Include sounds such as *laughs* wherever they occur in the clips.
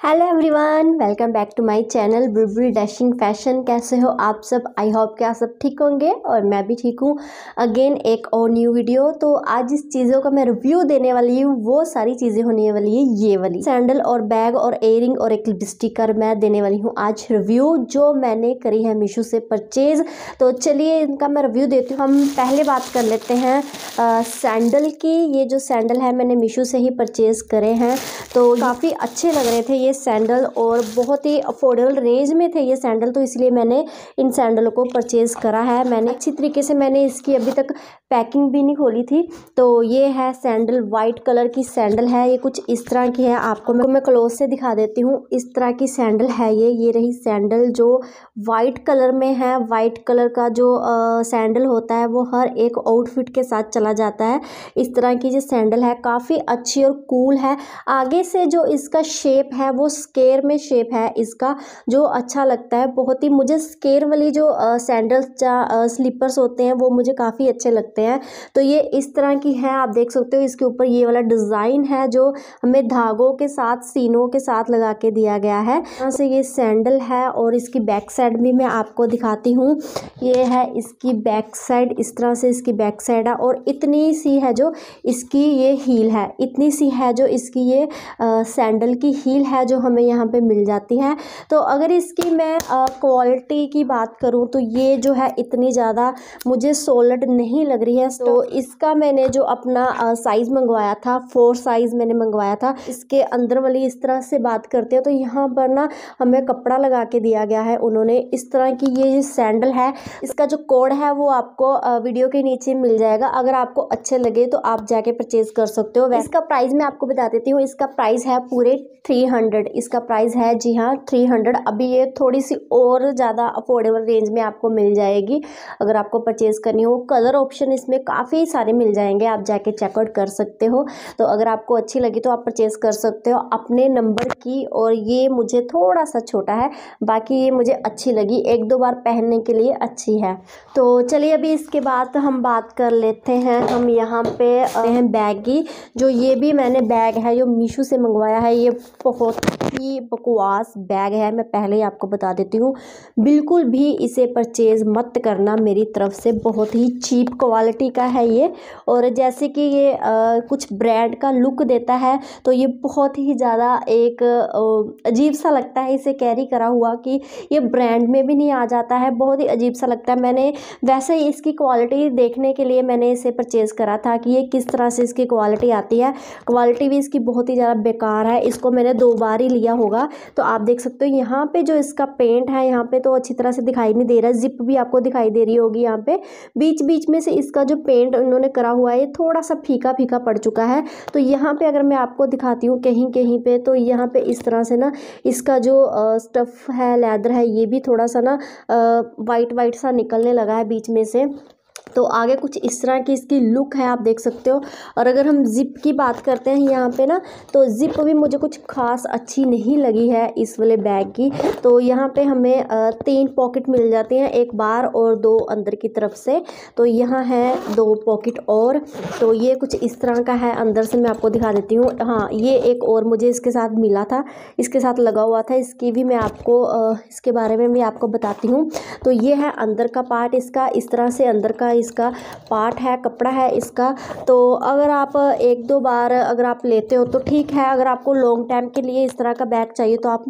Hello everyone welcome back to my channel Bulbul dashing fashion कैसे हो आप सब? आई होप कि आप सब ठीक होंगे और मैं भी ठीक हूँ। अगेन एक और न्यू वीडियो तो आज जिस चीज़ों का मैं रिव्यू देने वाली हूँ। वो सारी चीज़ें होने वाली है ये वाली। सैंडल और बैग और एयरिंग और एक लिपस्टिक का मैं देने वाली हूँ आज रिव्यू जो मैंने करी है मीशो से परचेज़ तो चलिए इनका मैं रिव्यू देती हूँ। हम पहले बात कर लेते हैं सैंडल की। ये जो सैंडल है मैंने मीशो से ही परचेज़ करे हैं। तो काफ़ी अच्छे लग रहे थे ये सैंडल और बहुत ही अफोर्डेबल रेंज में थे ये सैंडल तो इसलिए मैंने इन सैंडल को परचेज़ करा है। मैंने अच्छी तरीके से मैंने इसकी अभी तक पैकिंग भी नहीं खोली थी। तो ये है सैंडल वाइट कलर की सैंडल है। ये कुछ इस तरह की है आपको मैं मैं क्लोज से दिखा देती हूँ। इस तरह की सैंडल है ये। ये रही सैंडल जो वाइट कलर में है। वाइट कलर का जो आ, सैंडल होता है वो हर एक आउटफिट के साथ चला जाता है। इस तरह की जो सैंडल है काफ़ी अच्छी और कूल है। आगे से जो इसका शेप है वो स्केयर में शेप है इसका, जो अच्छा लगता है। बहुत ही मुझे स्केयर वाली जो सैंडल्स या स्लीपर्स होते हैं, वो मुझे काफ़ी अच्छे लगते हैं। तो ये इस तरह की है, आप देख सकते हो, इसके ऊपर ये वाला डिज़ाइन है, जो हमें धागों के साथ, सीनों के साथ लगा के दिया गया है। यहाँ से ये सैंडल है और इसकी बैक साइड भी मैं आपको दिखाती हूँ। ये है इसकी बैक साइड इस तरह से इसकी बैक साइड है और इतनी सी है जो इसकी ये हील है। इतनी सी है जो इसकी ये सैंडल की हील है जो हमें यहाँ पे मिल जाती है। तो अगर इसकी मैं क्वालिटी की बात करूँ तो ये जो है इतनी ज़्यादा मुझे सोलड नहीं लग रही है। तो इसका मैंने जो अपना साइज़ मंगवाया था फोर साइज़ मैंने मंगवाया था इसके अंदर वाली इस तरह से बात करते हैं तो यहाँ पर ना हमें कपड़ा लगा के दिया गया है उन्होंने। इस तरह की ये सैंडल है इसका जो कोड है वो आपको वीडियो के नीचे मिल जाएगा। अगर आपको अच्छे लगे तो आप जाके परचेज़ कर सकते हो। इसका प्राइस मैं आपको बता देती हूँ इसका प्राइस है पूरे थ्री हंड्रेड इसका प्राइस है जी हाँ थ्री हंड्रेड अभी ये थोड़ी सी और ज़्यादा अफोर्डेबल रेंज में आपको मिल जाएगी। अगर आपको परचेज़ करनी हो कलर ऑप्शन इसमें काफ़ी सारे मिल जाएँगे, आप जाके चेकआउट कर सकते हो। तो अगर आपको अच्छी लगी तो आप परचेज़ कर सकते हो अपने नंबर की और ये मुझे थोड़ा सा छोटा है, बाकी ये मुझे अच्छी लगी। एक दो बार पहनने के लिए अच्छी है। तो चलिए अभी इसके बाद हम बात कर लेते हैं। हम यहाँ पे हैं बैग की जो ये भी मैंने बैग है, जो मीशो से मंगवाया है, ये बहुत ही बकवास बैग है मैं पहले ही आपको बता देती हूँ। बिल्कुल भी इसे परचेज़ मत करना मेरी तरफ़ से बहुत ही चीप क्वालिटी का है ये। और जैसे कि ये आ, कुछ ब्रांड का लुक देता है तो ये बहुत ही ज़्यादा एक अजीब सा लगता है इसे कैरी करा हुआ कि ये ब्रांड में भी नहीं आ जाता है बहुत ही अजीब सा लगता है। मैंने वैसे ही इसकी क्वालिटी देखने के लिए मैंने इसे परचेज़ करा था कि ये किस तरह से इसकी क्वालिटी आती है। क्वालिटी भी इसकी बहुत ही ज़्यादा बेकार है इसको मैंने दो बार ही लिया होगा। तो आप देख सकते हो, यहाँ पे जो इसका पेंट है, यहाँ पे तो अच्छी तरह से दिखाई नहीं दे रहा जिप भी आपको दिखाई दे रही होगी यहाँ पे। बीच बीच में से इसका जो पेंट उन्होंने करा हुआ है थोड़ा सा फीका फीका पड़ चुका है। तो यहाँ पे अगर मैं आपको दिखाती हूँ कहीं कहीं पे तो यहाँ पे इस तरह से ना, इसका जो स्टफ़ है लेदर है, ये भी थोड़ा सा ना वाइट वाइट सा निकलने लगा है बीच में से। तो आगे कुछ इस तरह की इसकी लुक है, आप देख सकते हो। और अगर हम ज़िप की बात करते हैं यहाँ पे ना तो ज़िप भी मुझे कुछ खास अच्छी नहीं लगी है इस वाले बैग की। तो यहाँ पे हमें तीन पॉकेट मिल जाते हैं, एक बार और दो अंदर की तरफ़ से। तो यहाँ है दो पॉकेट और। तो ये कुछ इस तरह का है, अंदर से मैं आपको दिखा देती हूँ। हाँ ये एक और मुझे इसके साथ मिला था, इसके साथ लगा हुआ था, इसकी भी मैं आपको इसके बारे में भी आपको बताती हूँ। तो ये है अंदर का पार्ट इसका इस तरह से अंदर का इसका पार्ट है, कपड़ा है इसका। तो अगर आप एक दो बार अगर आप लेते हो तो ठीक है, अगर आपको लॉन्ग टाइम के लिए इस तरह का बैग चाहिए तो आप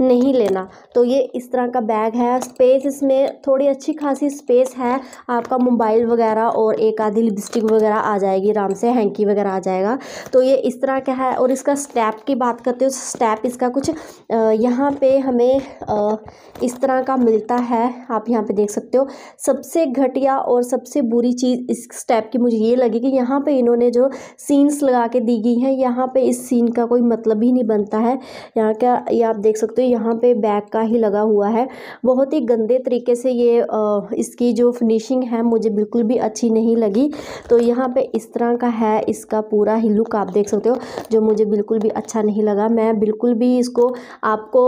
नहीं लेना। तो ये इस तरह का बैग है। स्पेस इसमें थोड़ी अच्छी खासी स्पेस है। आपका मोबाइल वगैरह और एक आधी लिपस्टिक वगैरह आ जाएगी आराम से हैंकी वगैरह आ जाएगा। तो ये इस तरह का है और इसका स्टैप की बात करते हो स्टैप इसका कुछ यहाँ पे हमें इस तरह का मिलता है। आप यहाँ पे देख सकते हो। सबसे घटिया और सबसे सबसे बुरी चीज़, इस स्टेप की मुझे ये लगी कि यहाँ पे इन्होंने जो सीन्स लगा के दी गई हैं, यहाँ पे इस सीन का कोई मतलब ही नहीं बनता है। यहाँ का ये आप देख सकते हो, यहाँ पे बैक का ही लगा हुआ है। बहुत ही गंदे तरीके से ये इसकी जो फिनिशिंग है, मुझे बिल्कुल भी अच्छी नहीं लगी। तो यहाँ पर इस तरह का है, इसका पूरा ही लुक आप देख सकते हो, जो मुझे बिल्कुल भी अच्छा नहीं लगा। मैं बिल्कुल भी इसको आपको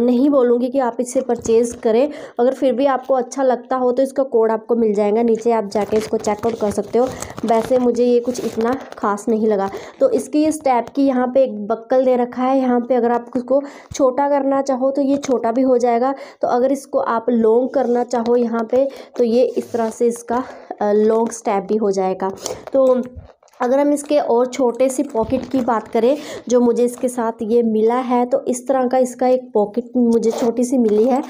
नहीं बोलूँगी कि आप इसे परचेज़ करें। अगर फिर भी आपको अच्छा लगता हो तो इसका कोड आपको मिल जाएगा, नीचे आप जाके इसको चेकआउट कर सकते हो। वैसे मुझे ये कुछ इतना खास नहीं लगा। तो इसकी इस टैप की यहाँ पे एक बक्कल दे रखा है। यहाँ पे अगर आप इसको छोटा करना चाहो तो ये छोटा भी हो जाएगा। तो अगर इसको आप लॉन्ग करना चाहो यहाँ पे तो ये इस तरह से इसका लॉन्ग स्टैप भी हो जाएगा। तो अगर हम इसके और छोटे सी पॉकेट की बात करें, जो मुझे इसके साथ ये मिला है तो इस तरह का इसका एक पॉकेट मुझे छोटी सी मिली है।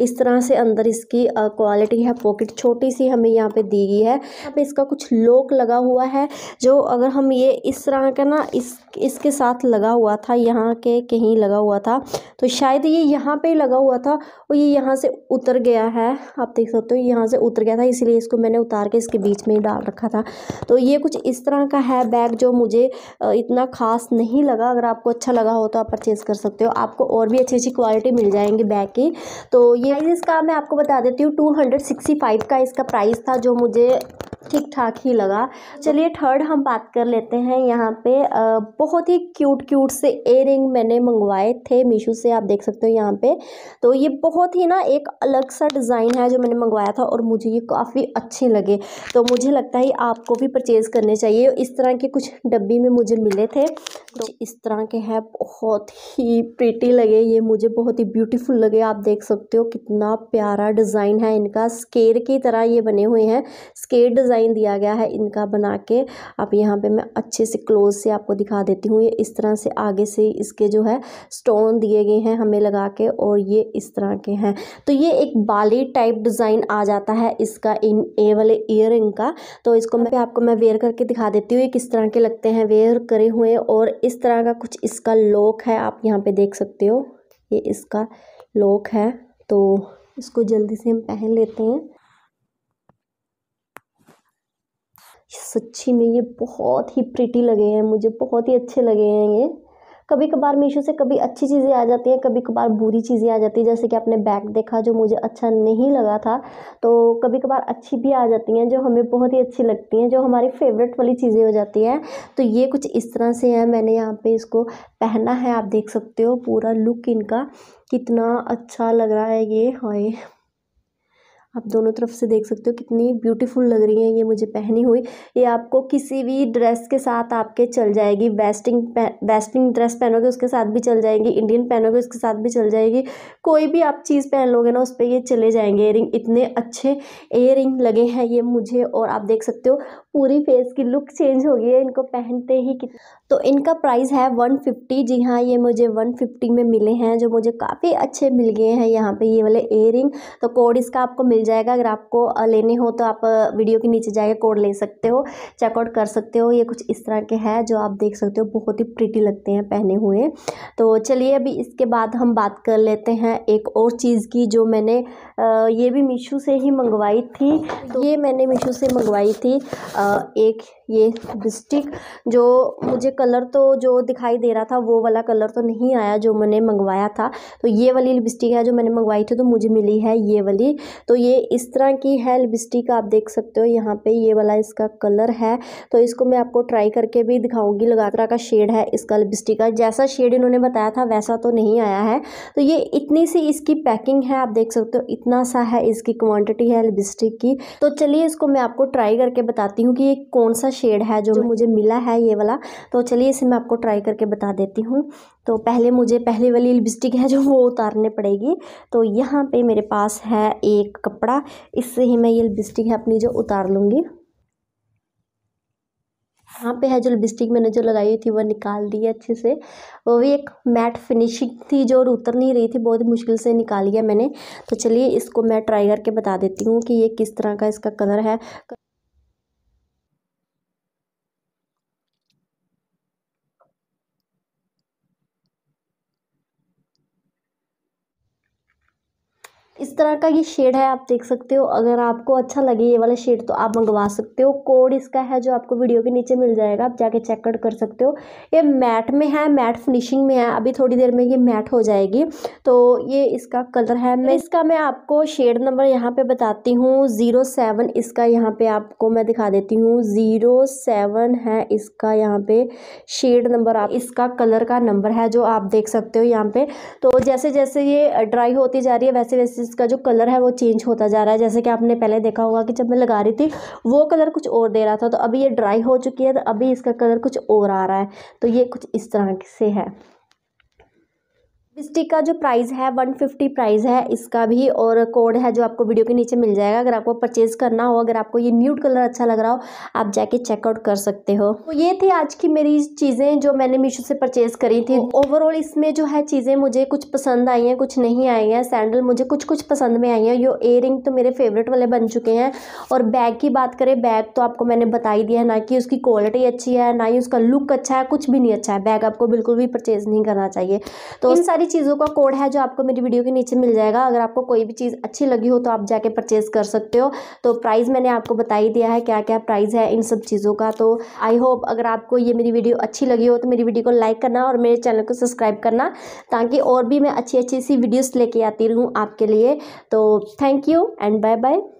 इस तरह से अंदर इसकी क्वालिटी है पॉकेट छोटी सी हमें यहाँ पे दी गई है। यहाँ पे इसका कुछ लॉक लगा हुआ है, जो अगर हम ये इस तरह का ना, इस, इसके साथ लगा हुआ था, यहाँ के कहीं लगा हुआ था तो शायद ये यहाँ पर लगा हुआ था, और ये यहाँ से उतर गया है। आप देख सकते हो यहाँ से उतर गया था, इसलिए इसको मैंने उतार के इसके बीच में ही डाल रखा था। तो ये कुछ इस तरह का है बैग जो मुझे इतना ख़ास नहीं लगा। अगर आपको अच्छा लगा हो तो आप परचेज़ कर सकते हो। आपको और भी अच्छी अच्छी क्वालिटी मिल जाएँगी बैग की। तो ये इसका, मैं आपको बता देती हूँ, टू हंड्रेड सिक्सटी फाइव का इसका प्राइस था जो मुझे ठीक ठाक ही लगा। चलिए थर्ड हम बात कर लेते हैं यहाँ पे। बहुत ही क्यूट क्यूट से एयर मैंने मंगवाए थे, मीशो से आप देख सकते हो यहाँ पे। तो ये बहुत ही ना एक अलग सा डिज़ाइन है जो मैंने मंगवाया था और मुझे ये काफ़ी अच्छे लगे। तो मुझे लगता है आपको भी परचेज़ करने चाहिए। इस तरह के कुछ डब्बी में मुझे मिले थे। तो इस तरह के हैं बहुत ही प्रीटी लगे। ये मुझे बहुत ही ब्यूटीफुल लगे। आप देख सकते हो कितना प्यारा डिज़ाइन है इनका। स्केर की तरह ये बने हुए हैं। स्केर डिज़ाइन दिया गया है इनका बना के। आप यहाँ पे मैं अच्छे से क्लोज से आपको दिखा देती हूँ। ये इस तरह से आगे से इसके जो है स्टोन दिए गए हैं हमें लगा के और ये इस तरह के हैं। तो ये एक बाली टाइप डिज़ाइन आ जाता है इसका इन ए वाले ईयर का। तो इसको मैं आपको मैं वेयर करके दिखा देती हूँ ये किस तरह के लगते हैं वेयर करे हुए और इस तरह का कुछ इसका लॉक है, आप यहाँ पे देख सकते हो। ये इसका लॉक है तो इसको जल्दी से हम पहन लेते हैं। सच्ची में ये बहुत ही प्रिटी लगे हैं, मुझे बहुत ही अच्छे लगे हैं ये। कभी कभार मीशो से कभी अच्छी चीज़ें आ जाती हैं कभी कभार बुरी चीज़ें आ जाती हैं। जैसे कि आपने बैग देखा जो मुझे अच्छा नहीं लगा था तो कभी कभार अच्छी भी आ जाती हैं, जो हमें बहुत ही अच्छी लगती हैं, जो हमारी फेवरेट वाली चीज़ें हो जाती हैं। तो ये कुछ इस तरह से है, मैंने यहाँ पर इसको पहना है, आप देख सकते हो पूरा लुक इनका। कितना अच्छा लग रहा है ये, हाय। आप दोनों तरफ़ से देख सकते हो कितनी ब्यूटीफुल लग रही है, ये मुझे पहनी हुई। ये आपको किसी भी ड्रेस के साथ आपके चल जाएगी। वेस्टिंग वेस्टिंग ड्रेस पहनोगे, उसके साथ भी चल जाएगी। इंडियन पहनोगे, उसके साथ भी चल जाएगी। कोई भी आप चीज़ पहन लोगे ना, उस पर ये चले जाएँगे एयरिंग इतने अच्छे एयरिंग लगे हैं ये मुझे और आप देख सकते हो। पूरी फेस की लुक चेंज हो गई है, इनको पहनते ही तो इनका प्राइस है वन फिफ्टी, जी हाँ ये मुझे वन फिफ्टी में मिले हैं, जो मुझे काफ़ी अच्छे मिल गए हैं यहाँ पे, ये वाले एयरिंग तो कोड इसका आपको मिल जाएगा, अगर आपको लेने हो तो आप वीडियो के नीचे जाके कोड ले सकते हो चेकआउट कर सकते हो, ये कुछ इस तरह के हैं, जो आप देख सकते हो, बहुत ही प्रिटी लगते हैं पहने हुए। तो चलिए अभी इसके बाद हम बात कर लेते हैं एक और चीज़ की, जो मैंने ये भी मीशो से ही मंगवाई थी। तो ये मैंने मीशो से मंगवाई थी। एक ये लिपस्टिक जो मुझे कलर तो जो दिखाई दे रहा था, वो वाला कलर तो नहीं आया जो मैंने मंगवाया था। तो ये वाली लिपस्टिक है जो मैंने मंगवाई थी तो मुझे मिली है ये वाली। तो ये इस तरह की है लिपस्टिक, आप देख सकते हो यहाँ पे ये वाला इसका कलर है। तो इसको मैं आपको ट्राई करके भी दिखाऊँगी लगा तरह का शेड है इसका लिपस्टिक का। जैसा शेड इन्होंने बताया था, वैसा तो नहीं आया है। तो ये इतनी सी इसकी पैकिंग है, आप देख सकते हो इतना सा है इसकी क्वान्टिटी है लिपस्टिक की। तो चलिए इसको मैं आपको ट्राई करके बताती हूँ कि ये कौन सा शेड है जो मुझे मिला है ये वाला। तो चलिए इसे मैं आपको ट्राई करके बता देती हूँ। तो पहले मुझे पहले वाली लिपस्टिक है जो *laughs* वो उतारने पड़ेगी। तो यहाँ पे मेरे पास है एक कपड़ा। इससे ही मैं ये लिपस्टिक है अपनी जो उतार लूँगी। यहाँ पे है जो लिपस्टिक मैंने जो लगाई हुई थी वो निकाल दी है अच्छे से। वो भी एक मैट फिनिशिंग थी जो उतर नहीं रही थी बहुत मुश्किल से निकाली है मैंने। तो चलिए इसको मैं ट्राई करके बता देती हूँ कि ये किस तरह का इसका कलर है। इस तरह का ये शेड है, आप देख सकते हो। अगर आपको अच्छा लगे ये वाला शेड तो आप मंगवा सकते हो। कोड इसका है जो आपको वीडियो के नीचे मिल जाएगा, आप जाके चेकआउट कर सकते हो। ये मैट में है मैट फिनिशिंग में है। अभी थोड़ी देर में ये मैट हो जाएगी। तो ये इसका कलर है। मैं इसका, मैं आपको शेड नंबर यहाँ पे बताती हूँ। ज़ीरो सेवन इसका यहाँ पे आपको मैं दिखा देती हूँ। ज़ीरो सेवन है इसका यहाँ पे शेड नंबर आप इसका कलर का नंबर है जो आप देख सकते हो यहाँ पे। तो जैसे जैसे ये ड्राई होती जा रही है वैसे वैसे इसका जो कलर है वो चेंज होता जा रहा है। जैसे कि आपने पहले देखा होगा कि जब मैं लगा रही थी, वो कलर कुछ और दे रहा था तो अभी ये ड्राई हो चुकी है तो अभी इसका कलर कुछ और आ रहा है। तो ये कुछ इस तरह से है। लिपस्टिक का जो प्राइस है वन फिफ्टी प्राइस है इसका भी और कोड है जो आपको वीडियो के नीचे मिल जाएगा। अगर आपको परचेज करना हो अगर आपको ये न्यूड कलर अच्छा लग रहा हो आप जाके चेकआउट कर सकते हो। तो ये थी आज की मेरी चीज़ें जो मैंने मीशो से परचेज करी थी। ओवरऑल इसमें जो है चीज़ें मुझे कुछ पसंद आई हैं कुछ नहीं आई हैं। सैंडल मुझे कुछ कुछ पसंद में आई हैं। यो एयर तो मेरे फेवरेट वाले बन चुके हैं। और बैग की बात करें बैग तो आपको मैंने बता ही दिया है ना कि उसकी क्वालिटी अच्छी है ना ही उसका लुक अच्छा है कुछ भी नहीं अच्छा है। बैग आपको बिल्कुल भी परचेज नहीं करना चाहिए। तो इन सारी सारी चीज़ों का कोड है जो आपको मेरी वीडियो के नीचे मिल जाएगा। अगर आपको कोई भी चीज़ अच्छी लगी हो तो आप जाके परचेज़ कर सकते हो। तो प्राइस मैंने आपको बता ही दिया है क्या क्या प्राइस है इन सब चीज़ों का। तो आई होप अगर आपको ये मेरी वीडियो अच्छी लगी हो तो मेरी वीडियो को लाइक करना और मेरे चैनल को सब्सक्राइब करना ताकि और भी मैं अच्छी अच्छी सी वीडियोज़ लेके आती रहूँ आपके लिए। तो thank you and bye bye